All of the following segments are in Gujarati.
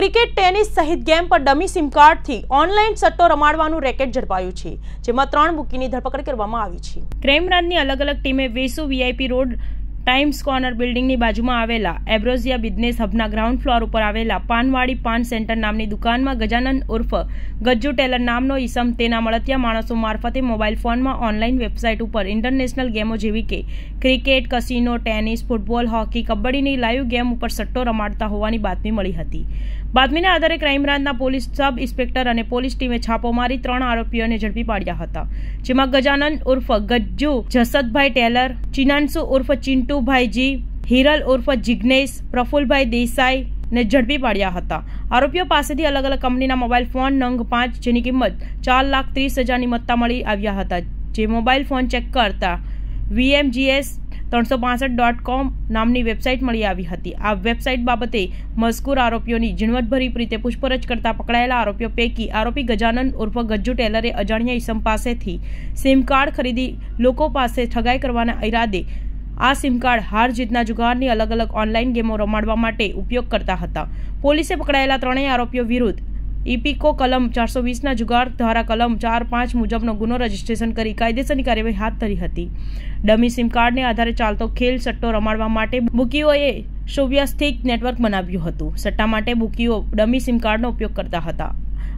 ક્રિકેટ, ટેનિસ સહિત ગેમ પર ડમી સિમ કાર્ડથી ઓનલાઈન સટ્ટો રમાડવાનું રેકેટ ઝડપાયું છે, જેમાં ત્રણ બુકીની ધરપકડ કરવામાં આવી છે. ક્રાઇમ અલગ અલગ ટીમે Vesu VIP road Times Corner બિલ્ડિંગની બાજુમાં આવેલા એબ્રોઝિયા બિઝનેસ હબના ગ્રાઉન્ડ ફ્લોર ઉપર આવેલા પાનવાડી પાન સેન્ટર નામની દુકાનમાં ગજાનંદ ઉર્ફ ગજ્જુ ટેલર નામનો ઈસમ તેના મળતિયા માણસો મારફતે મોબાઈલ ફોનમાં ઓનલાઈન વેબસાઇટ ઉપર ઇન્ટરનેશનલ ગેમો જેવી કે cricket, casino, tennis, football, hockey, કબડ્ડીની live game ઉપર સટ્ટો રમાડતા હોવાની બાતમી મળી હતી. બાતમીના આધારે ક્રાઇમ બ્રાન્ચના પોલીસ સબ ઇન્સ્પેક્ટર અને પોલીસ ટીમે છાપો મારી ત્રણ આરોપીઓને ઝડપી પાડ્યા હતા. જેમાં ગજાનંદ ઉર્ફ ગજ્જુ, જસદભાઈ ટેલર, ચિનાન્સુ ઉર્ફ ચિંટુભાઈ જી હિરલ ઉર્ફ જિગ્નેશ પ્રફુલભાઈ દેસાઈ ને ઝડપી પાડ્યા હતા આરોપીઓ પાસેથી અલગ અલગ કંપનીના મોબાઈલ ફોન નંગ પાંચ જેની કિંમત ચાર લાખ ત્રીસ હજારની મત્તા મળી આવ્યા હતા, જે મોબાઈલ ફોન ચેક કરતા વીએમજીએસ ત્રણસો પાસઠ ડોટ કોમ નામની વેબસાઇટ મળી આવી હતી. આ વેબસાઇટ બાબતે મજકૂર આરોપીઓની ઝીણવટભરી રીતે પૂછપરછ કરતા પકડાયેલા આરોપીઓ પૈકી આરોપી ગજાનંદ ઉર્ફ ગજ્જુ ટેલરે અજાણ્યા ઈસમ પાસેથી સિમ કાર્ડ ખરીદી લોકો પાસે ઠગાઈ કરવાના ઈરાદે આ સિમ કાર્ડ હાર જીતના જુગારની અલગ અલગ ઓનલાઈન ગેમો રમાડવા માટે ઉપયોગ કરતા હતા. પોલીસે પકડાયેલા ત્રણેય આરોપીઓ વિરુદ્ધ ઇપિકો કલમ ચારસો વીસના જુગાર ધારા કલમ ચાર પાંચ મુજબનો ગુનો રજીસ્ટ્રેશન કરી કાયદેસરની કાર્યવાહી હાથ ધરી હતી. ડમી સિમ કાર્ડને આધારે ચાલતો ખેલ સટ્ટો રમાડવા માટે બુકીઓએ સુવ્યવસ્થિત નેટવર્ક બનાવ્યું હતું. સટ્ટા માટે બુકીઓ ડમી સિમ કાર્ડનો ઉપયોગ કરતા હતા.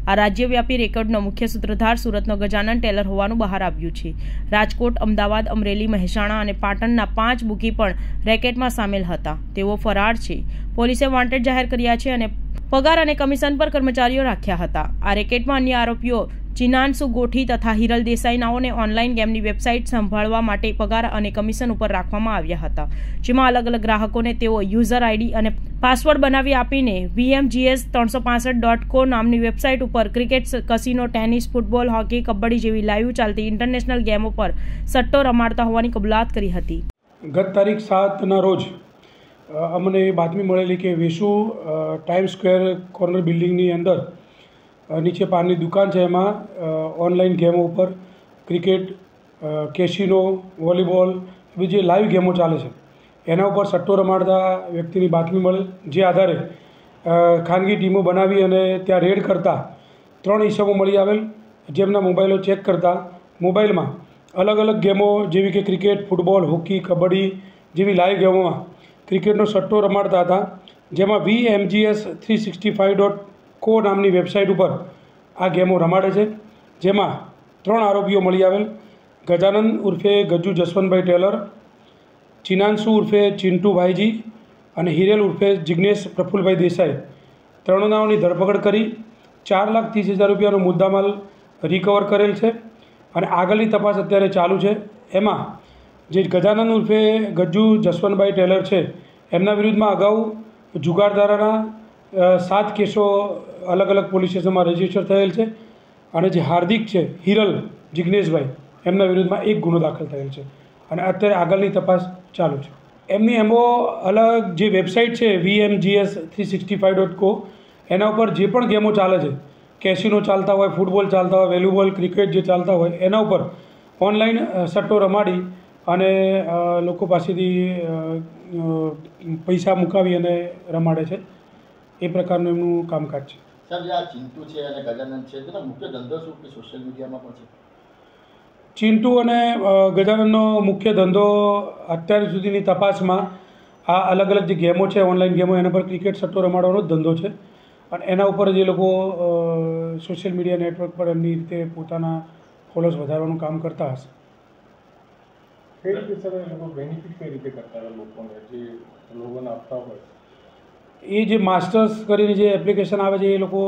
આ રાજ્યવ્યાપી રેકોર્ડનો મુખ્ય સૂત્રધાર સુરતનો ગજાનન ટેલર હોવાનું બહાર આવ્યું છે. રાજકોટ, અમદાવાદ, અમરેલી, મહેસાણા અને પાટણના પાંચ બુકી પણ રેકેટમાં સામેલ હતા. તેઓ ફરાર છે. પોલીસે વોન્ટેડ જાહેર કર્યા છે અને પગાર અને કમિશન પર કર્મચારીઓ રાખ્યા હતા. આ રેકેટમાં અન્ય આરોપીઓ ચિનાન્સુ ગોઠી તથા હિરલ દેસાઈનાઓને ઓનલાઈન ગેમની વેબસાઇટ સંભાળવા માટે પગાર અને કમિશન ઉપર રાખવામાં આવ્યા હતા, જેમાં અલગ અલગ ગ્રાહકોને તેઓ યુઝર આઈડી અને પાસવર્ડ બનાવી આપીને વીએમજીએસ ત્રણસો પાસઠ ડોટ કો નામની વેબસાઇટ ઉપર cricket, casino, tennis, football, hockey, kabaddi જેવી લાઈવ ચાલતી ઇન્ટરનેશનલ ગેમો પર સટ્ટો રમાડતા હોવાની કબૂલાત કરી હતી. ગત તારીખ સાતના રોજ અમને બાતમી મળેલી કે વેસુ ટાઈમ સ્ક્વેર કોર્નર બિલ્ડિંગની અંદર નીચે પાનની દુકાન છે એમાં ઓનલાઈન ગેમો ઉપર, ક્રિકેટ કેસિનો વોલીબોલ એવી જે લાઈવ ગેમો ચાલે છે. એના ઉપર સટ્ટો રમાડતા વ્યક્તિની બાતમી મળે, જે આધારે ખાનગી ટીમો બનાવી અને ત્યાં રેડ કરતા ત્રણ ઈસમો મળી આવેલ, જેમના મોબાઈલો ચેક કરતા મોબાઈલમાં અલગ અલગ ગેમો જેવી કે ક્રિકેટ ફૂટબોલ હોકી કબડ્ડી જેવી લાઈવ ગેમોમાં ક્રિકેટનો સટ્ટો રમાડતા હતા, જેમાં V MGS three sixty five dot co નામની વેબસાઇટ ઉપર આ ગેમો રમાડે છે. જેમાં ત્રણ આરોપીઓ મળી આવેલ. ગજાનંદ ઉર્ફે ગજ્જુ જસવંતભાઈ ટેલર ચિનાન્સુ ઉર્ફે ચિંટુભાઈજી અને હિરેલ ઉર્ફે જિગ્નેશ પ્રફુલભાઈ દેસાઈ. ત્રણેયની ધરપકડ કરી ચાર લાખ ત્રીસ હજાર રૂપિયાનો મુદ્દામાલ રિકવર કરેલ છે અને આગળની તપાસ અત્યારે ચાલુ છે. એમાં જે ગજાનંદ ઉર્ફે ગજ્જુ જસવંતભાઈ ટેલર છે, એમના વિરુદ્ધમાં અગાઉ જુગારધારાના સાત કેસો અલગ અલગ પોલીસ સ્ટેશનમાં રજિસ્ટર થયેલ છે અને જે હાર્દિક છે, હિરલ જિગ્નેશભાઈ, એમના વિરુદ્ધમાં એક ગુનો દાખલ થયેલ છે અને અત્યારે આગળની તપાસ ચાલુ છે. એમની એમો અલગ જે વેબસાઇટ છે VMGS three sixty five dot co એના ઉપર જે પણ ગેમો ચાલે છે, કેસિનો ચાલતા હોય, ફૂટબોલ ચાલતા હોય વેલ્યુબોલ ક્રિકેટ જે ચાલતા હોય, એના ઉપર ઓનલાઈન સટ્ટો રમાડી અને લોકો પાસેથી પૈસા મુકાવી અને રમાડે છે. એ પ્રકારનું એમનું કામકાજ છે. સાહેબ જે આ ચિંટુ છે અને ગજાનંદ છે તેનો મુખ્ય ધંધો શું કે સોશિયલ મીડિયામાં પણ છે? ચિંટુ અને ગજાનંદનો મુખ્ય ધંધો અત્યાર સુધીની તપાસમાં આ અલગ અલગ જે ગેમો છે ઓનલાઈન ગેમો એના પર ક્રિકેટ સટ્ટો રમાડવાનો જ ધંધો છે. અને એના ઉપર જે લોકો સોશિયલ મીડિયા નેટવર્ક પર એમની રીતે પોતાના ફોલોઅર્સ વધારવાનું કામ કરતા હશે. કઈ રીતે સર એ લોકો બેનિફિટ કઈ રીતે કરતા હોય લોકોને જે લોકોને આપતા હોય? એ જે માસ્ટર્સ કરીને જે એપ્લિકેશન આવે છે એ લોકો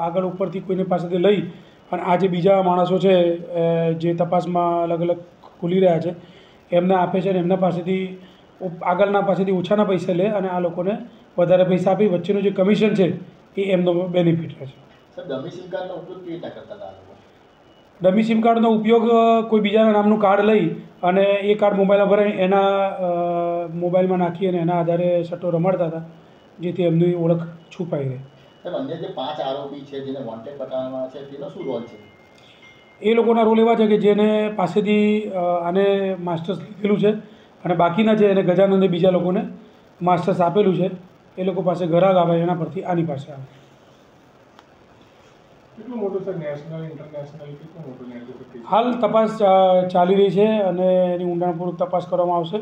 આગળ ઉપરથી કોઈને પાસેથી લઈ અને આ જે બીજા માણસો છે જે તપાસમાં અલગ અલગ ખુલી રહ્યા છે એમને આપે છે અને એમના પાસેથી આગળના પાસેથી ઓછાના પૈસા લે અને આ લોકોને વધારે પૈસા આપી વચ્ચેનું જે કમિશન છે એ એમનો બેનિફિટ રહે છે. ડમી સિમ કાર્ડનો ઉપયોગ કોઈ બીજાના નામનું કાર્ડ લઈ અને એ કાર્ડ મોબાઈલમાં ભરાઈ એના મોબાઈલમાં નાખી અને એના આધારે સટ્ટો રમાડતા હતા. જેથી એમની ઓળખ છુપાઈ રહે. અન્ય જે પાંચ આરોપી છે જેને વોન્ટેડ બતાવવામાં છે તેનો શું રોલ છે? એ લોકોના રોલ એવા છે કે જેને પાસેથી આને માસ્ટર્સ લીધેલું છે અને બાકીના છે એને ગજાનંદે બીજા લોકોને માસ્ટર્સ આપેલું છે એ લોકો પાસે ગ્રાહક આવે એના પરથી આની પાસે આવે. કેટલું મોટું સર નેશનલ ઇન્ટરનેશનલ કેટલું મોટું હાલ તપાસ ચા- ચાલી રહી છે અને એની ઊંડાણપૂર્વક તપાસ કરવામાં આવશે.